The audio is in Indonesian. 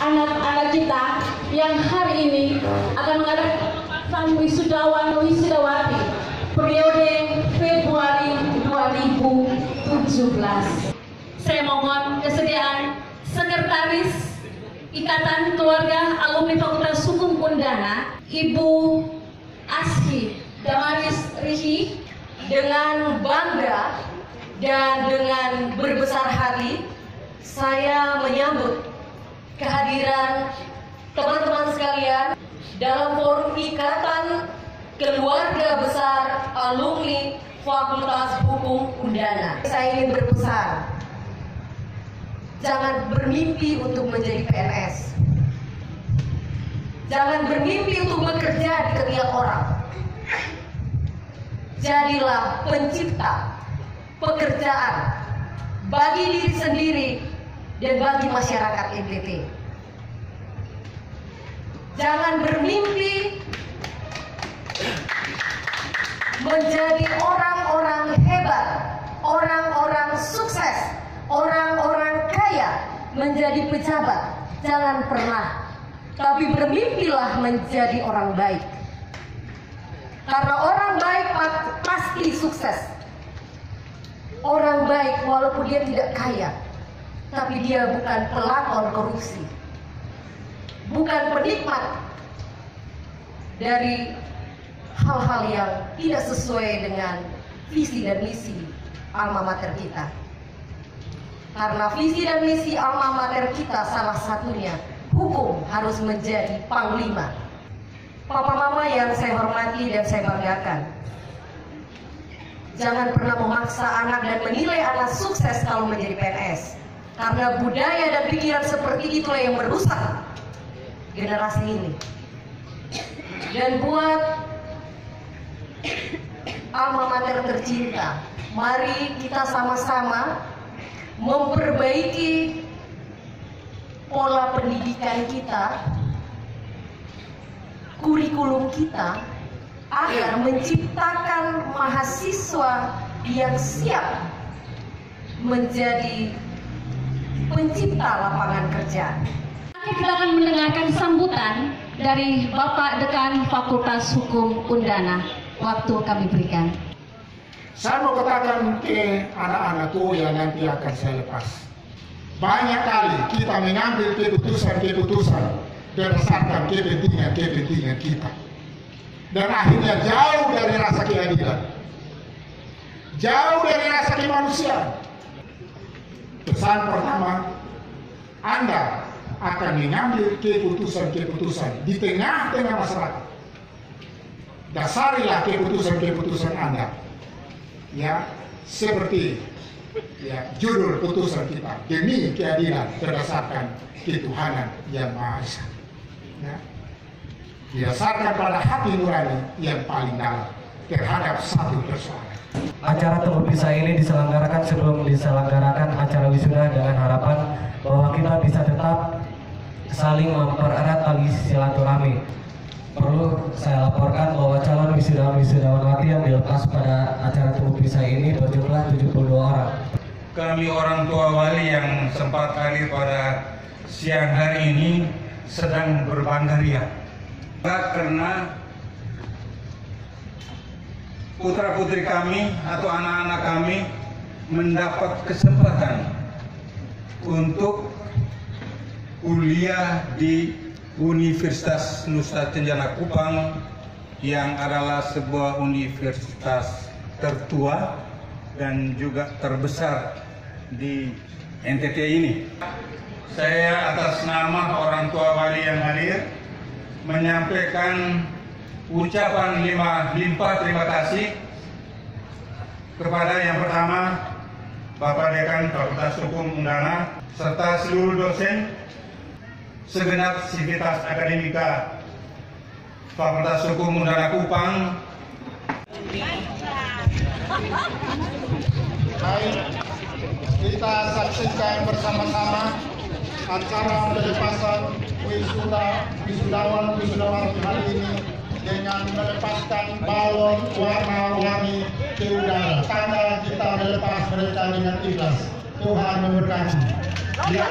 anak-anak kita yang hari ini akan mengadakan wisudawan wisudawati periode Februari 2017. Saya mohon kesediaan Sekretaris Ikatan Keluarga Alumni Fakultas Hukum Undana, Ibu Aski Damaris Rishi, dengan bangga dan dengan berbesar hati saya menyambut kehadiran teman-teman sekalian dalam forum Ikatan Keluarga Besar Alumni Fakultas Hukum Undana. Saya ingin berpesan Jangan bermimpi untuk menjadi PNS. Jangan bermimpi untuk bekerja di ketiak orang. Jadilah pencipta pekerjaan bagi diri sendiri dan bagi masyarakat NTT. Jangan bermimpi menjadi orang-orang hebat, orang-orang sukses, orang-orang kaya, menjadi pejabat. Jangan pernah, tapi bermimpilah menjadi orang baik. Karena orang baik pasti sukses. Orang baik walaupun dia tidak kaya, tapi dia bukan pelakon korupsi. Bukan penikmat dari hal-hal yang tidak sesuai dengan visi dan misi alma mater kita. Karena visi dan misi alma mater kita salah satunya hukum harus menjadi panglima. Papa mama yang saya hormati dan saya banggakan. Jangan pernah memaksa anak dan menilai anak sukses kalau menjadi PNS. Karena budaya dan pikiran seperti itulah yang merusak generasi ini. Dan buat alma mater tercinta, mari kita sama-sama memperbaiki pola pendidikan kita, kurikulum kita, agar menciptakan mahasiswa yang siap menjadi pencipta lapangan kerja. Kita akan mendengarkan sambutan dari Bapak Dekan Fakultas Hukum Undana. Waktu kami berikan. Saya mau katakan ke anak-anakku yang nanti akan saya lepas. Banyak kali kita mengambil keputusan-keputusan berdasarkan kepentingan-kepentingan kita. Dan akhirnya jauh dari rasa keadilan. Jauh dari rasa kemanusiaan. Pesan pertama, Anda akan mengambil keputusan-keputusan di tengah-tengah masyarakat. Dasarilah keputusan-keputusan Anda ya seperti ya judul putusan kita demi keadilan berdasarkan ketuhanan yang maha esa ya. didasarkan pada hati nurani yang paling dalam terhadap satu persoalan Acara temu pisah ini diselenggarakan sebelum diselenggarakan acara wisuda dengan harapan bahwa kita bisa tetap saling mempererat tali silaturahmi perlu saya laporkan bahwa calon wisudawan-wisudawanwati yang dilepas pada acara tubuh pisah ini berjumlah 72 orang. Kami orang tua wali yang sempat hadir pada siang hari ini sedang berbangga ria. Karena putra-putri kami atau anak-anak kami mendapat kesempatan untuk kuliah di Universitas Nusa Tenggara Kupang yang adalah sebuah universitas tertua dan juga terbesar di NTT ini. Saya atas nama orang tua wali yang hadir menyampaikan ucapan lima limpah terima kasih kepada yang pertama Bapak Dekan Fakultas Hukum Undana serta seluruh dosen segenap sivitas akademika Fakultas Hukum Undana Kupang. Baik, kita saksikan bersama-sama acara pelepasan wisuda wisudawan wisudawan hari ini dengan melepaskan balon warna-warni ke udara. Tanda kita melepas mereka dengan ikhlas. Tuhan memberkati. Ya.